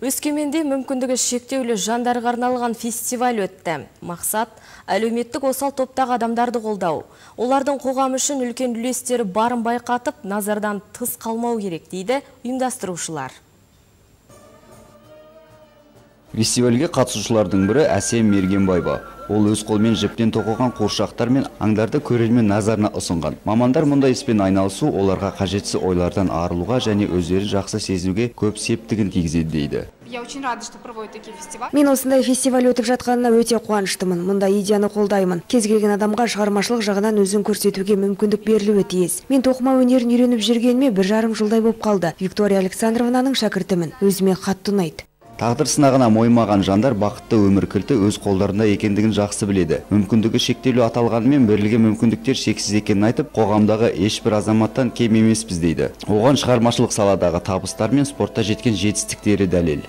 Өскеменде мүмкіндігі шектеулі жандарға арналған фестиваль өтті. Мақсат әлеуметтік осал топтағы адамдарды қолдау. Олардың қоғам үшін үлкен үлестері барын байқатып, назардан тыс қалмау керек дейді ұйымдастырушылар. Фестивальге қатысушылардың бірі Әсем Мергенбайба. Ол өз қолмен жіптен тоқылған қуыршақтар мен аңдарды көрермен назарына ұсынған. Мамандар мұндай іспен айналысу оларға қажетсіз ойлардан арылуға және өздерін жақсы сезінуге көп септігін тигізеді дейді. Я очень рада, что проводят такие фестивали. Мен осындай фестиваль өтіп жатқанына өте қуаныштымын. Мұнда идеяны қолдаймын. Кез келген адамға шығармашылық жағынан өзін көрсетуге мүмкіндік берілуі тиіс. Мен тоқыма өнерін үйреніп жүргеніме бір жарым жылдай болып қалды. Виктория Александровнаның шәкіртімін. Өзіме қатты ұнайды. Тағдыр сынағына мойымаған жандар бақытты өмір кілті өз қолдарында екендігін жақсы біледі. Мүмкіндігі шектеулі аталғанымен берілген мүмкіндіктер шексіз екенін айтып, қоғамдағы ешбір азаматтан кем емеспіз дейді. Оған шығармашылық саладағы табыстар мен спортта жеткен жетістіктері дәлел.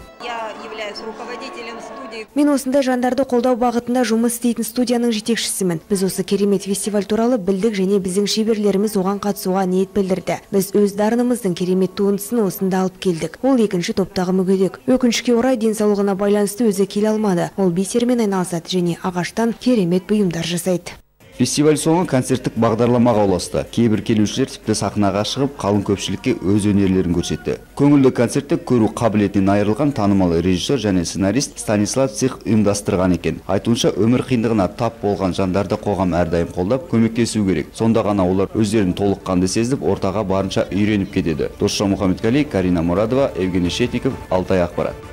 Мен осындай жандарды қолдау бағытында жұмыс істейтін студияның жетекшісімін. Біз осы керемет фестиваль туралы білдік және біздің шеберлеріміз оған қатысуға ниет білдірді. Біз өз дарынымыздың керемет туындысын осында алып келдік. Ол екінші топтағы мүгедек. Өкінішке орай денсаулығына байланысты өзі келе алмады. Ол бисермен айналысады және ағаштан керемет бұйымдар жасайды. Фестиваль соңы концерттік бағдарламаға ұласты. Кейбір келушілер тіпті сахнаға шығып, қалың көпшілікке өз өнерлерін көрсетті. Көңілді концертті көру қабілетінен айырылған танымал режиссер және сценарист Станислав Цих ұйымдастырған екен. Айтуынша өмір қиындығына тап болған жандарды қоғам әрдайым қолдап көмектесу керек. Сонда ғана олар өздерін толыққанды сезіп, ортаға барынша үйреніп кетеді. Досжан Карина Мурадова, Евгений Шетников, Алтай ақпарат.